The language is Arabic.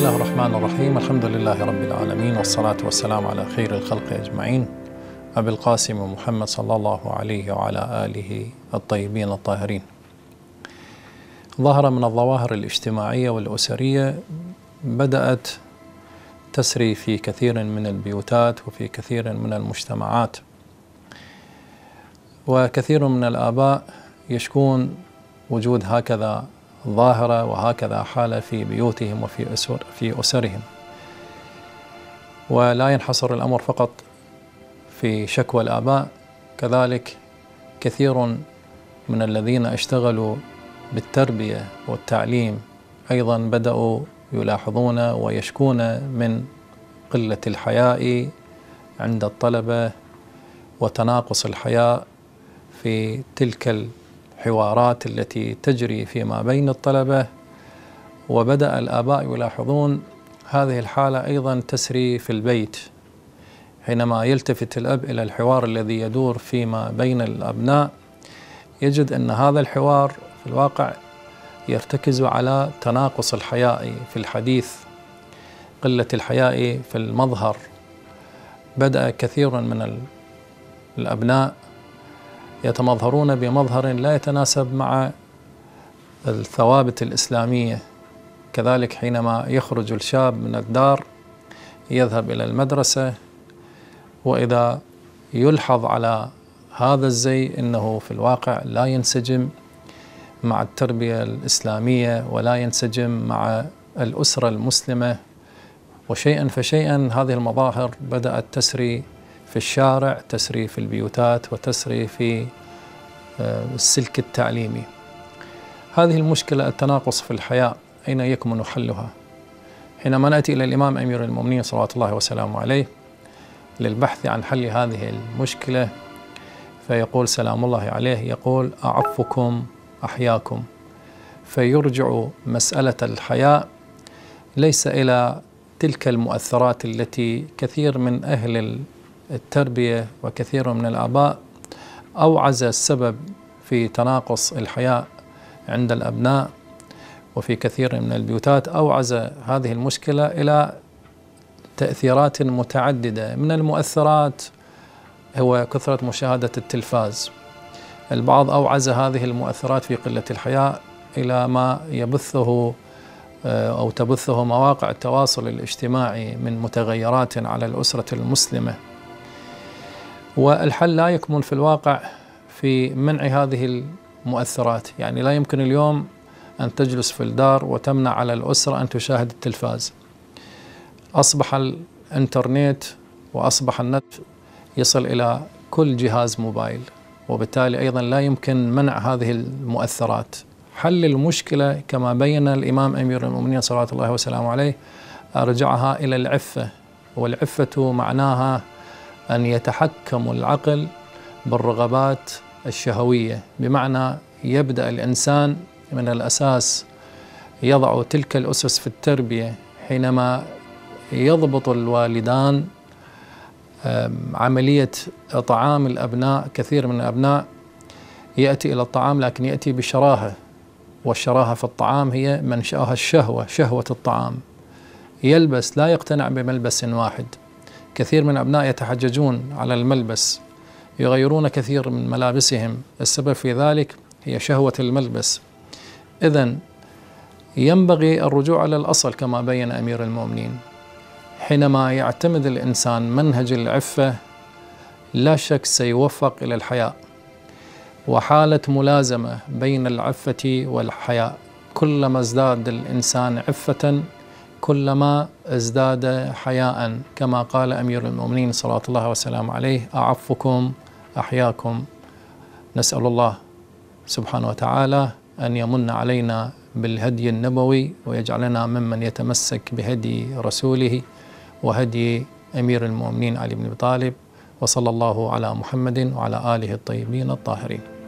الله الرحمن الرحيم الحمد لله رب العالمين والصلاة والسلام على خير الخلق أجمعين أبي القاسم محمد صلى الله عليه وعلى آله الطيبين الطاهرين ظهر من الظواهر الاجتماعية والأسرية بدأت تسري في كثير من البيوتات وفي كثير من المجتمعات وكثير من الآباء يشكون وجود هكذا ظاهرة وهكذا حالة في بيوتهم وفي أسر في أسرهم. ولا ينحصر الأمر فقط في شكوى الآباء كذلك كثير من الذين اشتغلوا بالتربية والتعليم أيضا بدأوا يلاحظون ويشكون من قلة الحياء عند الطلبة وتناقص الحياء في تلك الحوارات التي تجري فيما بين الطلبة وبدأ الآباء يلاحظون هذه الحالة أيضا تسري في البيت حينما يلتفت الأب إلى الحوار الذي يدور فيما بين الأبناء يجد أن هذا الحوار في الواقع يرتكز على تناقص الحياء في الحديث قلة الحياء في المظهر. بدأ كثير من الأبناء يتمظهرون بمظهر لا يتناسب مع الثوابت الإسلامية. كذلك حينما يخرج الشاب من الدار يذهب إلى المدرسة وإذا يلحظ على هذا الزي إنه في الواقع لا ينسجم مع التربية الإسلامية ولا ينسجم مع الأسرة المسلمة. وشيئا فشيئا هذه المظاهر بدأت تسري في الشارع تسري في البيوتات وتسري في السلك التعليمي. هذه المشكلة التناقص في الحياء أين يكمن حلها؟ حينما نأتي إلى الإمام أمير المؤمنين صلوات الله وسلامه عليه للبحث عن حل هذه المشكلة فيقول سلام الله عليه يقول أعفكم أحياكم. فيرجع مسألة الحياء ليس إلى تلك المؤثرات التي كثير من أهل التربية وكثير من الآباء أوعز السبب في تناقص الحياء عند الأبناء وفي كثير من البيوتات أوعز هذه المشكلة إلى تأثيرات متعددة. من المؤثرات هو كثرة مشاهدة التلفاز. البعض أوعز هذه المؤثرات في قلة الحياء إلى ما يبثه أو تبثه مواقع التواصل الاجتماعي من متغيرات على الأسرة المسلمة. والحل لا يكمن في الواقع في منع هذه المؤثرات. يعني لا يمكن اليوم أن تجلس في الدار وتمنع على الأسرة أن تشاهد التلفاز. أصبح الإنترنت وأصبح النت يصل إلى كل جهاز موبايل وبالتالي أيضا لا يمكن منع هذه المؤثرات. حل المشكلة كما بين الإمام أمير المؤمنين صلى الله وسلامه عليه أرجعها إلى العفة والعفة معناها أن يتحكم العقل بالرغبات الشهوية. بمعنى يبدأ الإنسان من الأساس يضع تلك الأسس في التربية حينما يضبط الوالدان عملية طعام الأبناء كثير من الأبناء يأتي إلى الطعام لكن يأتي بشراهة والشراهة في الطعام هي منشأها الشهوة شهوة الطعام. يلبس لا يقتنع بملبس واحد. كثير من الأبناء يتحججون على الملبس يغيرون كثير من ملابسهم. السبب في ذلك هي شهوة الملبس. إذا ينبغي الرجوع على الأصل كما بين أمير المؤمنين. حينما يعتمد الإنسان منهج العفة لا شك سيوفق إلى الحياء. وحالة ملازمة بين العفة والحياء. كلما ازداد الإنسان عفة كلما ازداد حياء كما قال أمير المؤمنين صلى الله وسلامه عليه أعفكم أحياكم. نسأل الله سبحانه وتعالى أن يمن علينا بالهدي النبوي ويجعلنا ممن يتمسك بهدي رسوله وهدي أمير المؤمنين علي بن أبي طالب وصلى الله على محمد وعلى آله الطيبين الطاهرين.